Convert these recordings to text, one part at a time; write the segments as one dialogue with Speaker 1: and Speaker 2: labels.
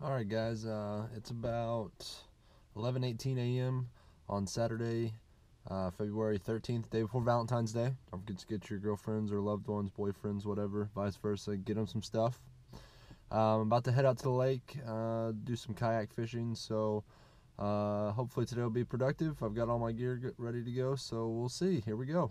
Speaker 1: All right, guys. Uh, it's about 11:18 a.m. on Saturday, uh, February 13th, day before Valentine's Day. Don't forget to get your girlfriends or loved ones, boyfriends, whatever, vice versa. Get them some stuff. Um, I'm about to head out to the lake, uh, do some kayak fishing. So uh, hopefully today will be productive. I've got all my gear ready to go. So we'll see. Here we go.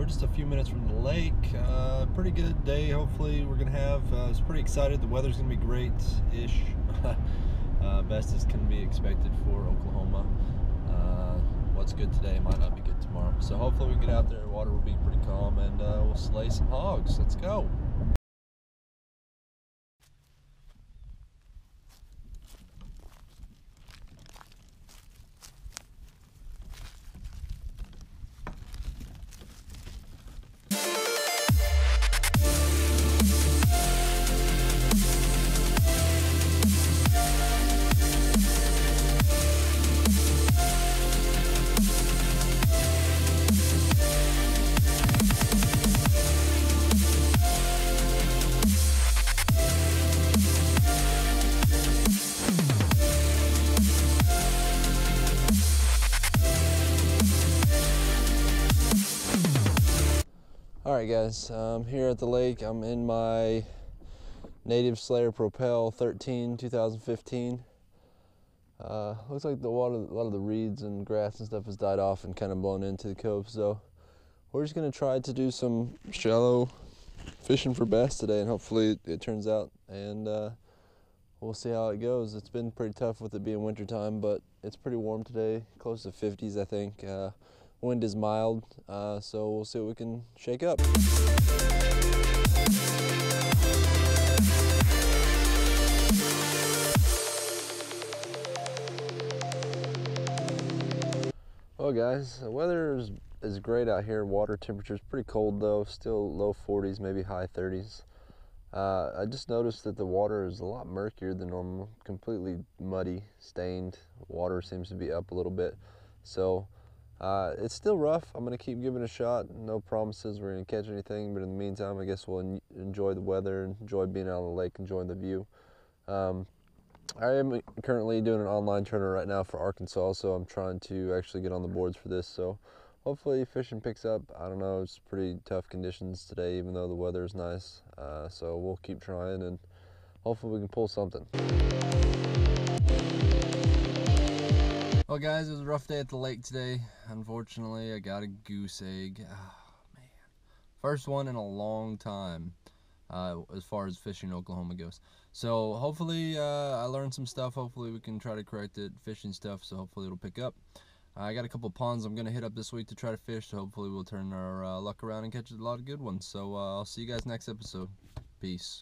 Speaker 1: We're just a few minutes from the lake. Uh, pretty good day, hopefully, we're going to have. Uh, it's pretty excited. The weather's going to be great ish. uh, best as can be expected for Oklahoma. Uh, what's good today might not be good tomorrow. So, hopefully, we get out there. Water will be pretty calm and uh, we'll slay some hogs. Let's go. All right, guys, I'm here at the lake. I'm in my Native Slayer Propel 13 2015. Uh, looks like the water, a lot of the reeds and grass and stuff has died off and kind of blown into the cove. So we're just gonna try to do some shallow fishing for bass today, and hopefully it, it turns out. And uh, we'll see how it goes. It's been pretty tough with it being winter time, but it's pretty warm today, close to 50s, I think. Uh, Wind is mild, uh, so we'll see what we can shake up. Well guys, the weather is, is great out here. Water temperature is pretty cold though, still low 40s, maybe high 30s. Uh, I just noticed that the water is a lot murkier than normal, completely muddy, stained. Water seems to be up a little bit. So uh, it's still rough. I'm going to keep giving it a shot. No promises we're going to catch anything, but in the meantime, I guess we'll en enjoy the weather, enjoy being out on the lake, enjoying the view. Um, I am currently doing an online tournament right now for Arkansas, so I'm trying to actually get on the boards for this. So hopefully fishing picks up. I don't know, it's pretty tough conditions today, even though the weather is nice. Uh, so we'll keep trying and hopefully we can pull something. Well guys, it was a rough day at the lake today. Unfortunately, I got a goose egg. Oh man. First one in a long time. Uh, as far as fishing Oklahoma goes. So hopefully uh, I learned some stuff. Hopefully we can try to correct it, fishing stuff. So hopefully it'll pick up. I got a couple ponds I'm going to hit up this week to try to fish. So hopefully we'll turn our uh, luck around and catch a lot of good ones. So uh, I'll see you guys next episode. Peace.